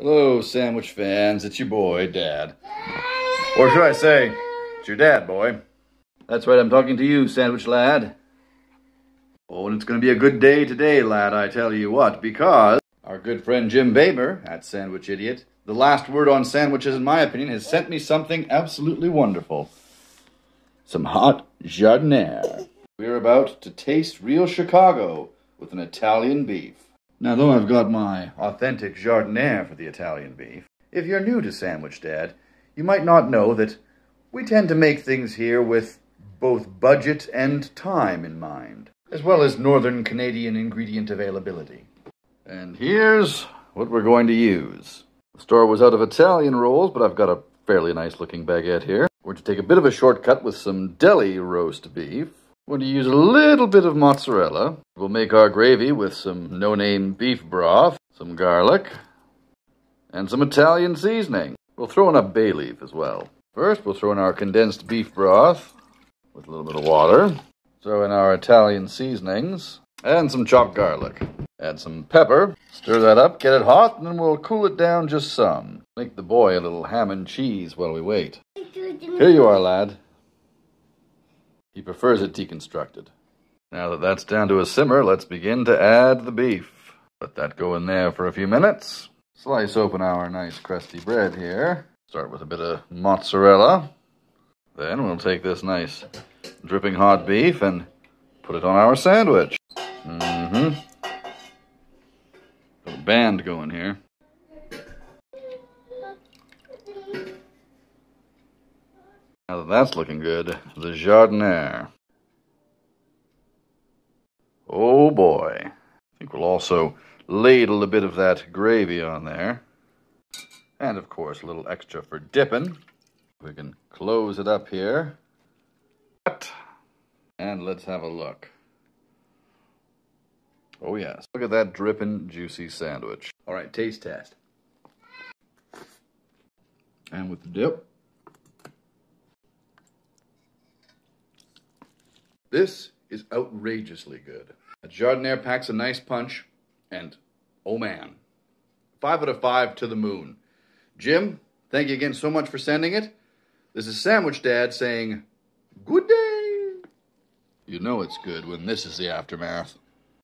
Hello, sandwich fans. It's your boy, Dad. Or should I say, it's your dad, boy. That's right, I'm talking to you, sandwich lad. Oh, and it's going to be a good day today, lad, I tell you what, because our good friend Jim Behymer at Sandwich Idiot, the last word on sandwiches, in my opinion, has sent me something absolutely wonderful. Some hot jardiniere. We're about to taste real Chicago with an Italian beef. Now, though I've got my authentic jardiniere for the Italian beef, if you're new to Sandwich Dad, you might not know that we tend to make things here with both budget and time in mind, as well as northern Canadian ingredient availability. And here's what we're going to use. The store was out of Italian rolls, but I've got a fairly nice looking baguette here. We're to take a bit of a shortcut with some deli roast beef. We're going to use a little bit of mozzarella. We'll make our gravy with some no-name beef broth, some garlic, and some Italian seasoning. We'll throw in a bay leaf as well. First, we'll throw in our condensed beef broth with a little bit of water. Throw in our Italian seasonings and some chopped garlic. Add some pepper, stir that up, get it hot, and then we'll cool it down just some. Make the boy a little ham and cheese while we wait. Here you are, lad. He prefers it deconstructed. Now that that's down to a simmer, let's begin to add the beef. Let that go in there for a few minutes. Slice open our nice crusty bread here. Start with a bit of mozzarella. Then we'll take this nice dripping hot beef and put it on our sandwich. Mm-hmm. A band going here. Now that that's looking good, the jardiniere. Oh boy. I think we'll also ladle a bit of that gravy on there. And of course, a little extra for dipping. We can close it up here. And let's have a look. Oh yes, look at that dripping juicy sandwich. All right, taste test. And with the dip. This is outrageously good. A jardiniere packs a nice punch, and oh man, five out of five to the moon. Jim, thank you again so much for sending it. This is Sandwich Dad saying, Good day. You know it's good when this is the aftermath.